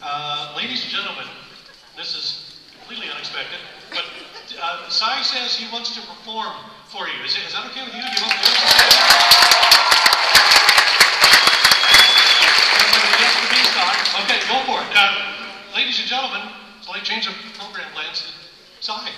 Uh, ladies and gentlemen, this is completely unexpected, but uh, Cy says he wants to perform for you. Is, it, is that okay with you? Do you want to Okay, go for it. Uh, ladies and gentlemen, it's like change of program plans. Cy.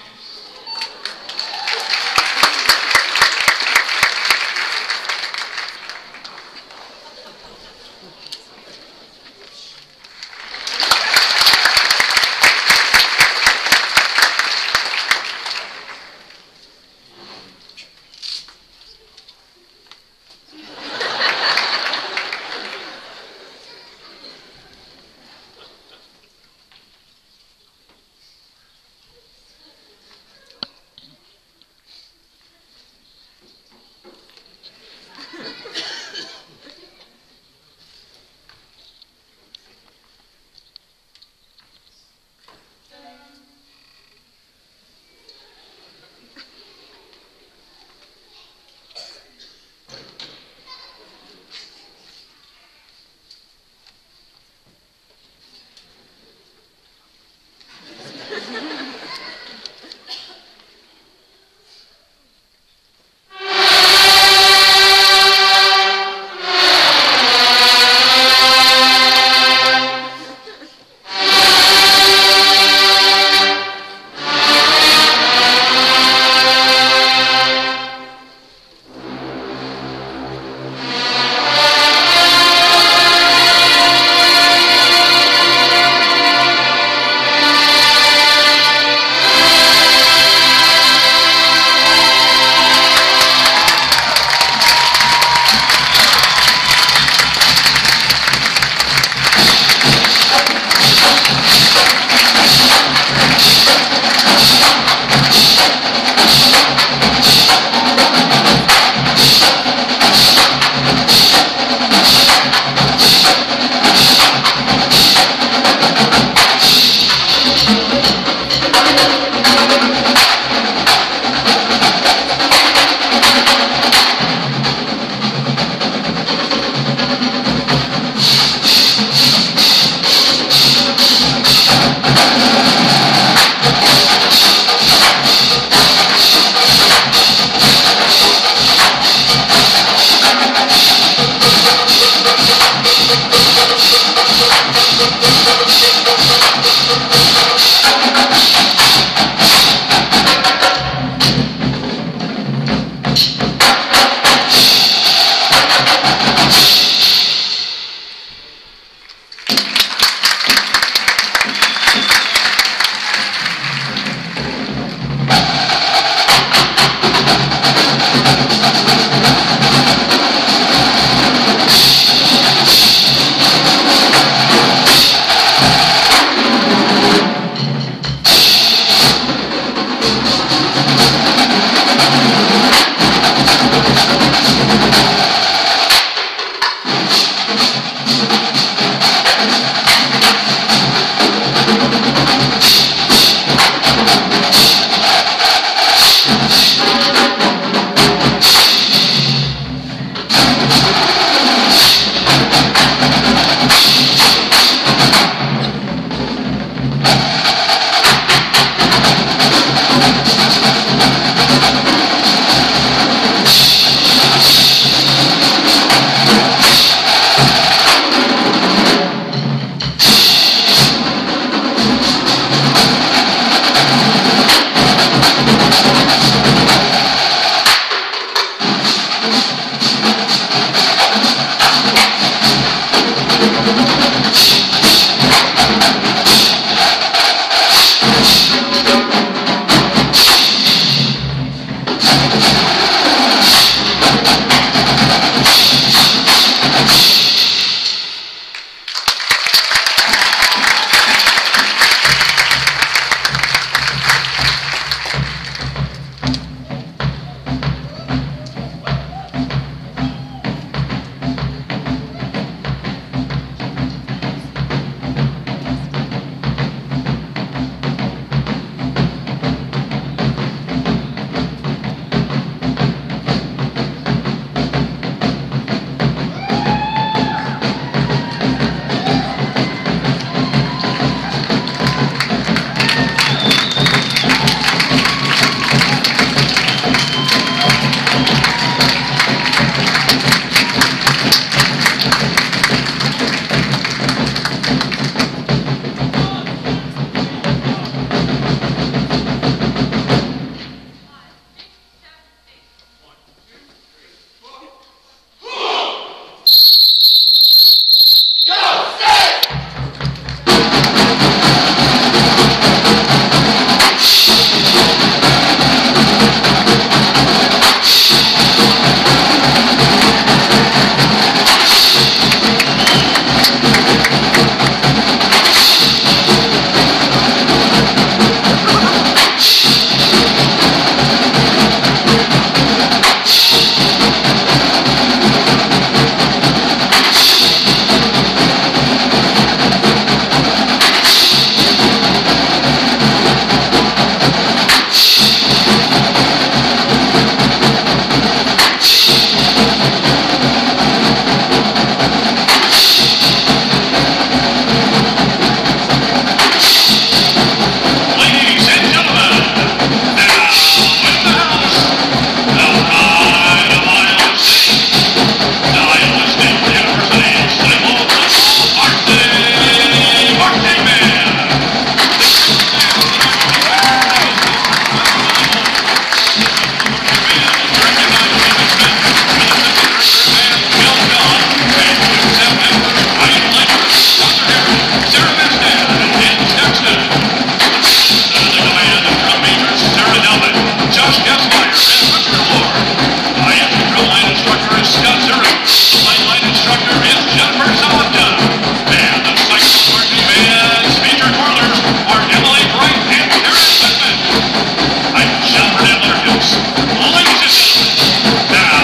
now.